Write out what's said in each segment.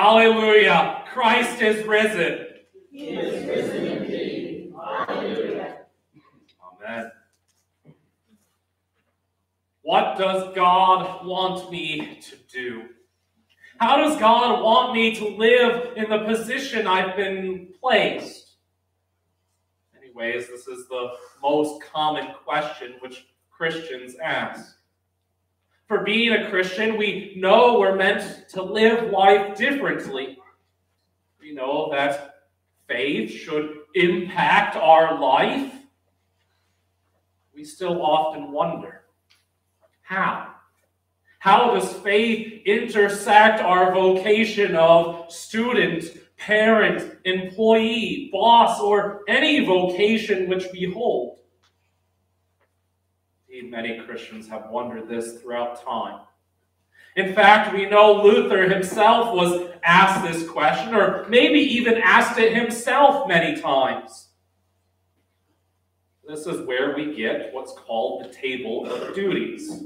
Hallelujah! Christ is risen. He is risen indeed. Hallelujah. Amen. What does God want me to do? How does God want me to live in the position I've been placed? Anyways, this is the most common question which Christians ask. For being a Christian, we know we're meant to live life differently. We know that faith should impact our life. We still often wonder how? How does faith intersect our vocation of student, parent, employee, boss, or any vocation which we hold? Indeed, many Christians have wondered this throughout time. In fact, we know Luther himself was asked this question, or maybe even asked it himself many times. This is where we get what's called the table of duties.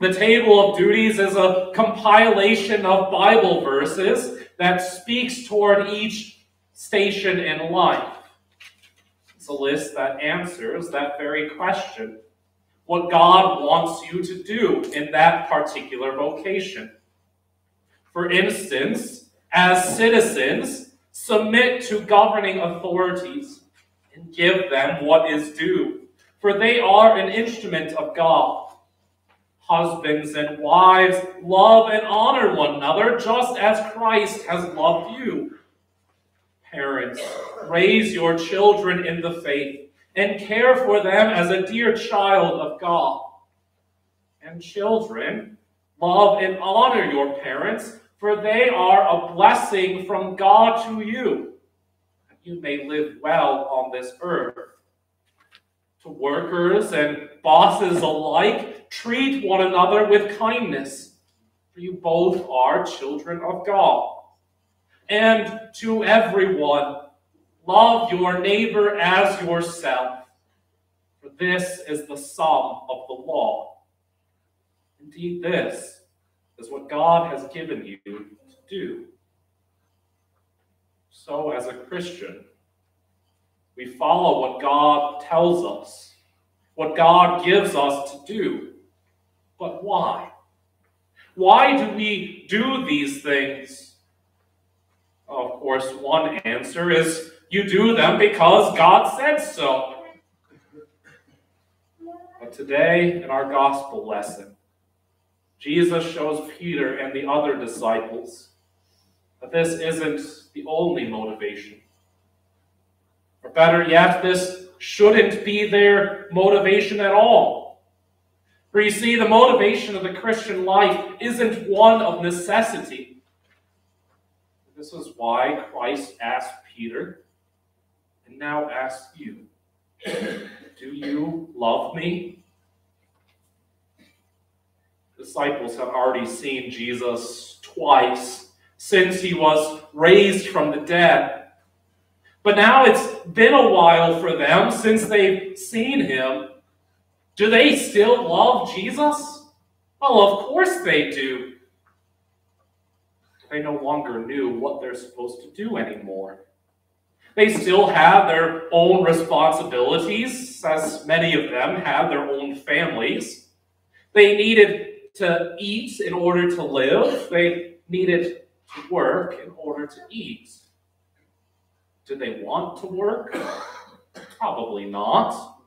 The table of duties is a compilation of Bible verses that speaks toward each station in life. It's a list that answers that very question what God wants you to do in that particular vocation. For instance, as citizens, submit to governing authorities and give them what is due, for they are an instrument of God. Husbands and wives, love and honor one another just as Christ has loved you. Parents, raise your children in the faith and care for them as a dear child of God. And children, love and honor your parents, for they are a blessing from God to you. that You may live well on this earth. To workers and bosses alike, treat one another with kindness, for you both are children of God. And to everyone, love your neighbor as yourself, for this is the sum of the law. Indeed, this is what God has given you to do. So, as a Christian, we follow what God tells us, what God gives us to do. But why? Why do we do these things? Of course, one answer is you do them because God said so. But today, in our gospel lesson, Jesus shows Peter and the other disciples that this isn't the only motivation. Or better yet, this shouldn't be their motivation at all. For you see, the motivation of the Christian life isn't one of necessity. This is why Christ asked Peter, and now ask you, Do you love me? Disciples have already seen Jesus twice since he was raised from the dead. But now it's been a while for them since they've seen him. Do they still love Jesus? Well, of course they do. They no longer knew what they're supposed to do anymore. They still have their own responsibilities, as many of them have their own families. They needed to eat in order to live. They needed to work in order to eat. Did they want to work? Probably not.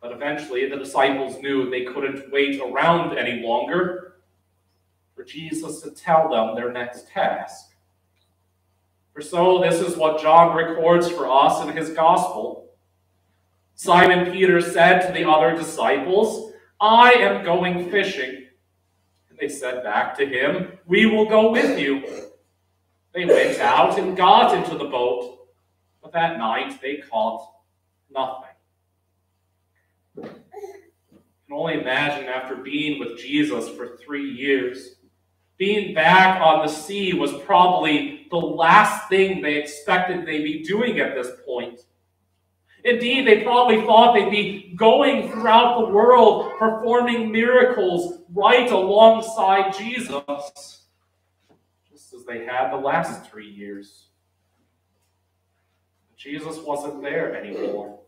But eventually, the disciples knew they couldn't wait around any longer for Jesus to tell them their next task. For so, this is what John records for us in his gospel. Simon Peter said to the other disciples, I am going fishing. And they said back to him, We will go with you. They went out and got into the boat, but that night they caught nothing can only imagine after being with Jesus for three years. Being back on the sea was probably the last thing they expected they'd be doing at this point. Indeed, they probably thought they'd be going throughout the world performing miracles right alongside Jesus. just as they had the last three years. Jesus wasn't there anymore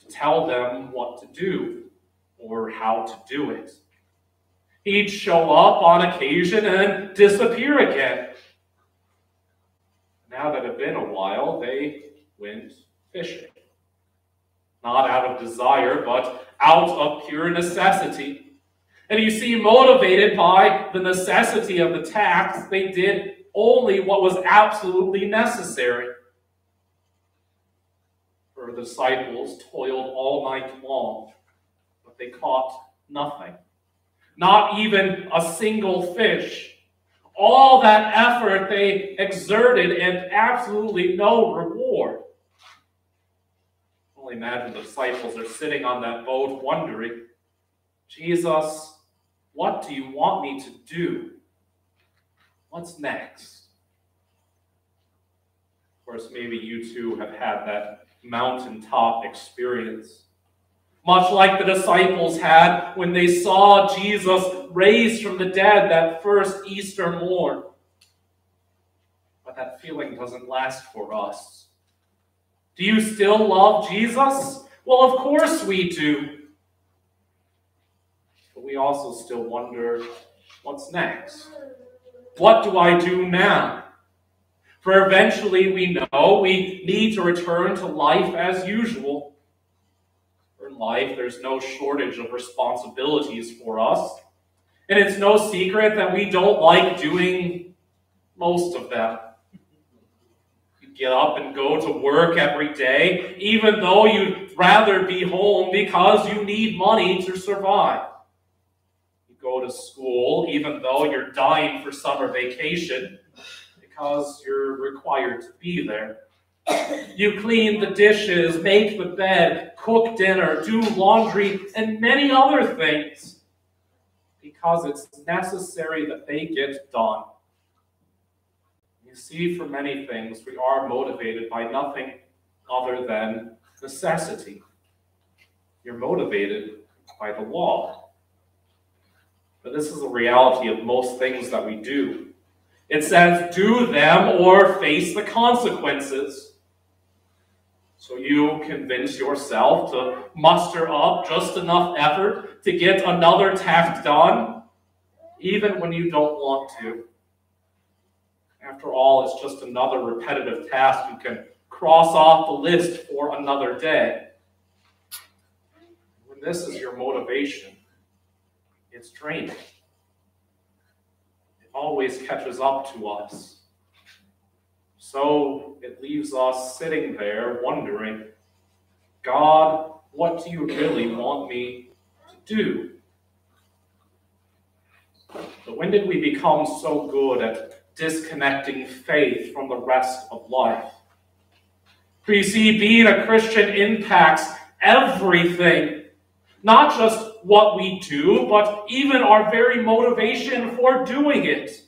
to tell them what to do or how to do it. He'd show up on occasion and disappear again. Now that it had been a while, they went fishing. Not out of desire, but out of pure necessity. And you see, motivated by the necessity of the task, they did only what was absolutely necessary. For the disciples toiled all night long, but they caught nothing. Not even a single fish. All that effort they exerted and absolutely no reward. Only imagine the disciples are sitting on that boat wondering, Jesus, what do you want me to do? What's next? Of course, maybe you too have had that mountaintop experience. Much like the disciples had when they saw Jesus raised from the dead that first Easter morn. But that feeling doesn't last for us. Do you still love Jesus? Well, of course we do. But we also still wonder what's next? What do I do now? For eventually we know we need to return to life as usual. Life, there's no shortage of responsibilities for us. And it's no secret that we don't like doing most of them. You get up and go to work every day, even though you'd rather be home because you need money to survive You go to school, even though you're dying for summer vacation, because you're required to be there. You clean the dishes, make the bed, cook dinner, do laundry, and many other things because it's necessary that they get done. You see, for many things, we are motivated by nothing other than necessity. You're motivated by the law. But this is the reality of most things that we do. It says, do them or face the consequences. So you convince yourself to muster up just enough effort to get another task done, even when you don't want to. After all, it's just another repetitive task you can cross off the list for another day. When this is your motivation, it's draining. It always catches up to us. So it leaves us sitting there wondering, God, what do you really want me to do? But when did we become so good at disconnecting faith from the rest of life? For you see, being a Christian impacts everything, not just what we do, but even our very motivation for doing it.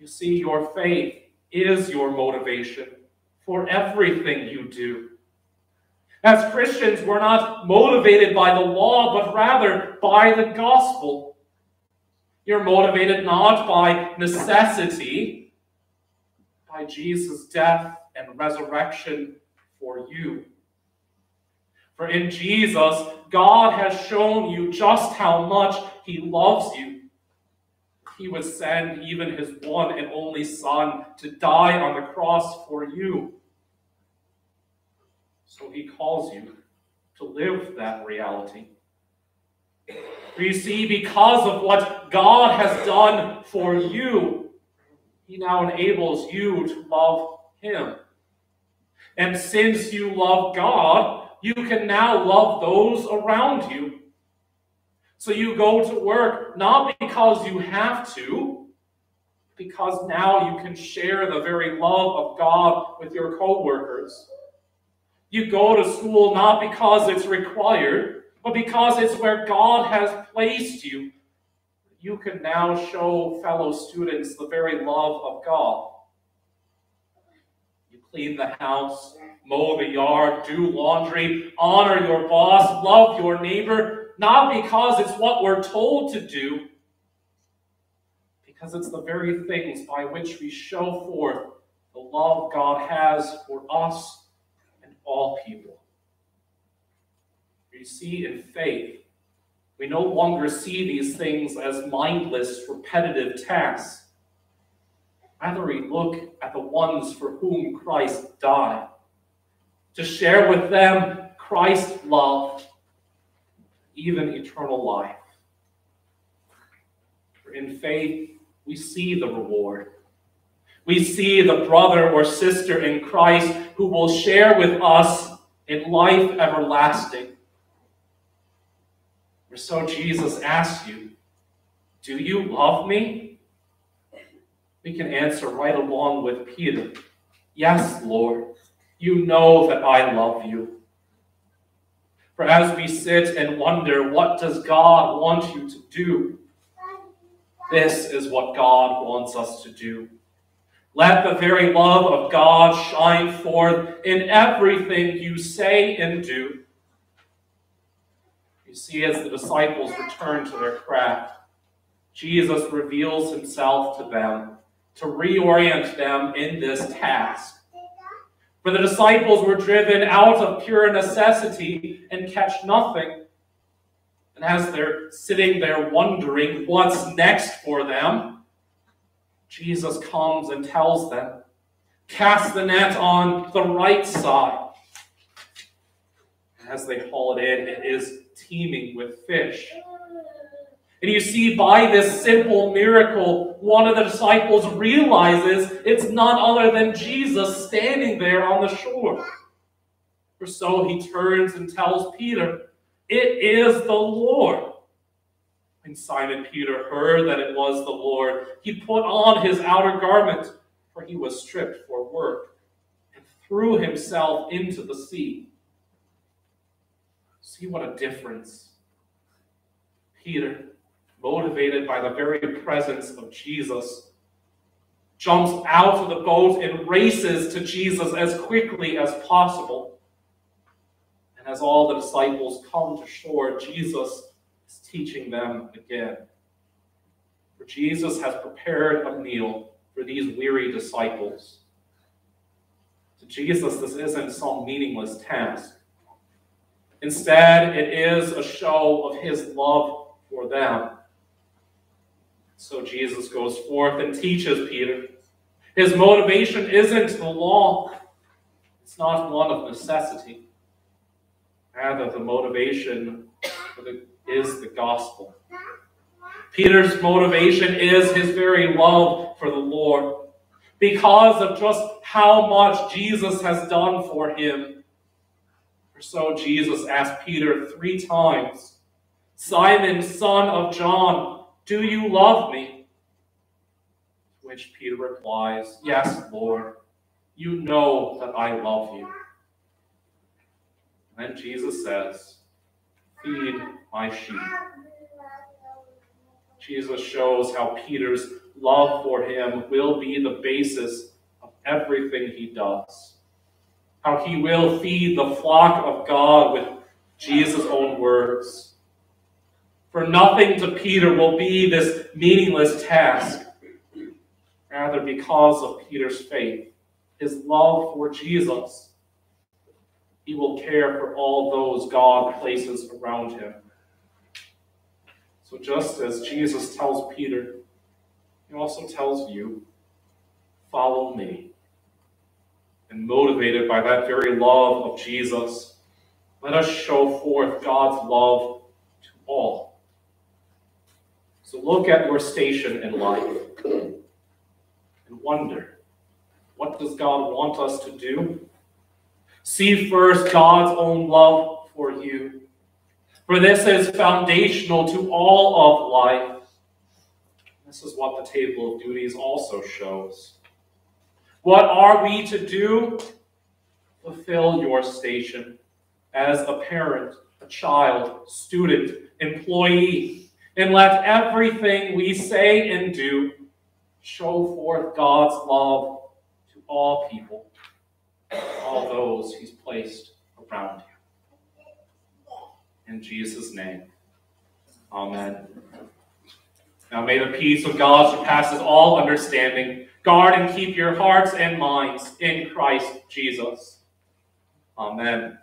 You see, your faith is your motivation for everything you do. As Christians, we're not motivated by the law, but rather by the gospel. You're motivated not by necessity, by Jesus' death and resurrection for you. For in Jesus, God has shown you just how much He loves you. He would send even His one and only Son to die on the cross for you. So He calls you to live that reality. You see, because of what God has done for you, He now enables you to love Him. And since you love God, you can now love those around you. So you go to work not because you have to, because now you can share the very love of God with your coworkers. You go to school not because it's required, but because it's where God has placed you. You can now show fellow students the very love of God. You clean the house, mow the yard, do laundry, honor your boss, love your neighbor, not because it's what we're told to do, because it's the very things by which we show forth the love God has for us and all people. You see, in faith, we no longer see these things as mindless, repetitive tasks. Rather, we look at the ones for whom Christ died, to share with them Christ's love, even eternal life. For in faith, we see the reward. We see the brother or sister in Christ who will share with us in life everlasting. For so Jesus asks you, Do you love me? We can answer right along with Peter, Yes, Lord, you know that I love you. For as we sit and wonder, what does God want you to do? This is what God wants us to do. Let the very love of God shine forth in everything you say and do. You see, as the disciples return to their craft, Jesus reveals himself to them to reorient them in this task. For the disciples were driven out of pure necessity and catch nothing. And as they're sitting there wondering what's next for them, Jesus comes and tells them, Cast the net on the right side. As they haul it in, it is teeming with fish. And you see, by this simple miracle, one of the disciples realizes it's none other than Jesus standing there on the shore. For so he turns and tells Peter, It is the Lord. And Simon Peter heard that it was the Lord, he put on his outer garment, for he was stripped for work, and threw himself into the sea. See what a difference. Peter motivated by the very presence of Jesus, jumps out of the boat and races to Jesus as quickly as possible. And as all the disciples come to shore, Jesus is teaching them again. For Jesus has prepared a meal for these weary disciples. To Jesus, this isn't some meaningless task. Instead, it is a show of his love for them. So Jesus goes forth and teaches Peter. His motivation isn't the law, it's not one of necessity. Rather, the motivation is the gospel. Peter's motivation is his very love for the Lord because of just how much Jesus has done for him. For so Jesus asked Peter three times Simon, son of John, do you love me? To which Peter replies, Yes, Lord, you know that I love you. And then Jesus says, Feed my sheep. Jesus shows how Peter's love for him will be the basis of everything he does. How he will feed the flock of God with Jesus' own words for nothing to Peter will be this meaningless task. Rather, because of Peter's faith, his love for Jesus, he will care for all those God places around him. So, just as Jesus tells Peter, he also tells you, follow me. And motivated by that very love of Jesus, let us show forth God's love to all. So look at your station in life and wonder what does God want us to do? See first God's own love for you. For this is foundational to all of life. This is what the table of duties also shows. What are we to do? Fulfill your station as a parent, a child, student, employee, and let everything we say and do show forth God's love to all people, all those He's placed around you. In Jesus' name, Amen. Now may the peace of God surpasses all understanding. Guard and keep your hearts and minds in Christ Jesus. Amen.